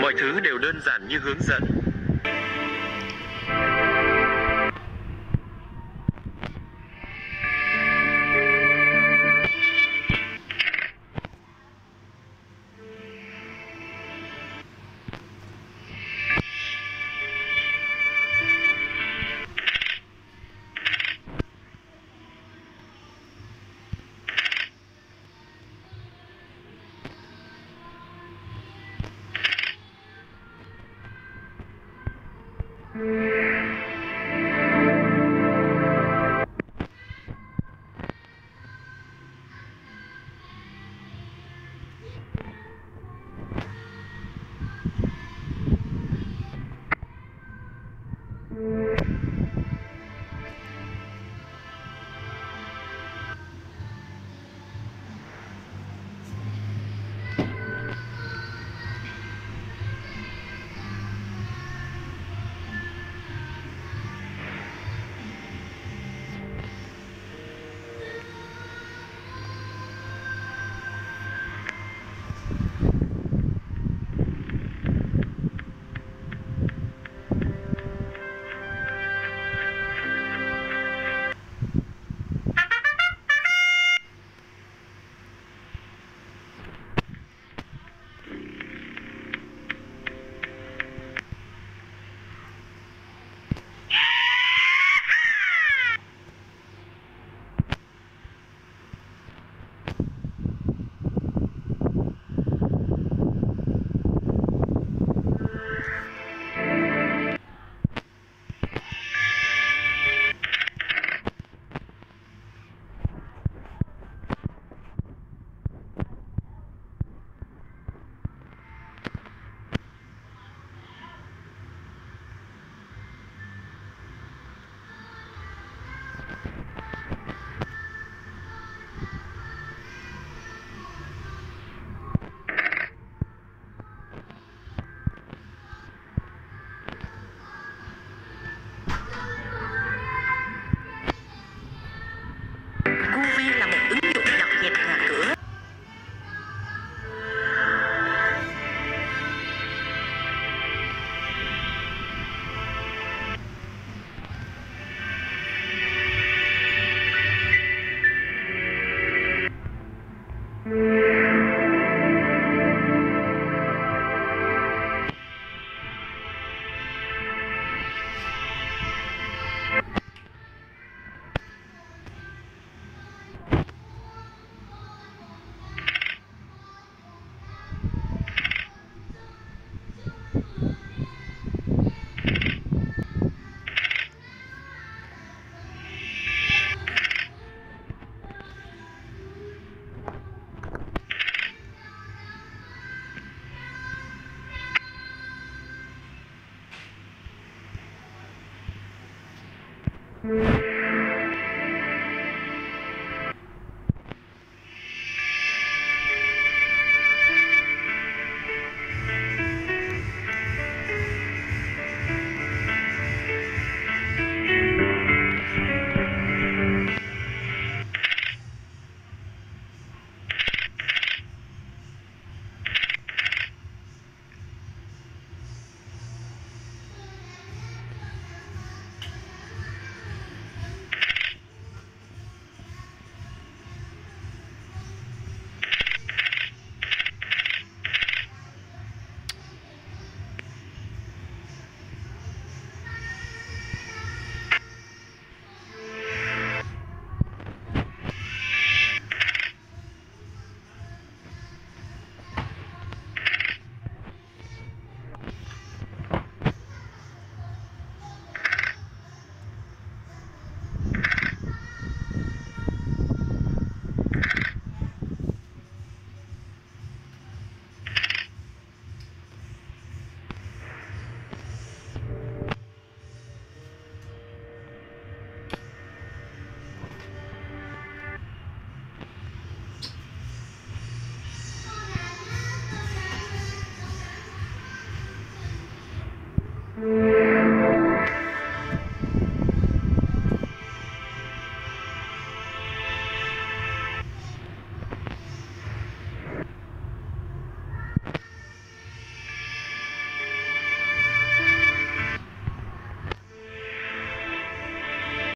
Mọi thứ đều đơn giản như hướng dẫn. Mm-hmm.